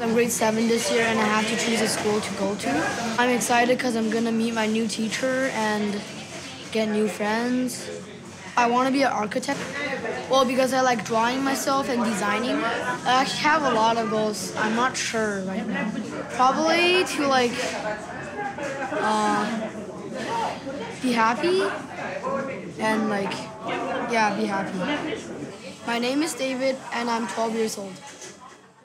I'm grade seven this year and I have to choose a school to go to. I'm excited because I'm gonna meet my new teacher and get new friends. I want to be an architect. Well, because I like drawing myself and designing. I actually have a lot of goals. I'm not sure right now. Probably to like uh, be happy and like yeah, be happy. My name is David and I'm 12 years old.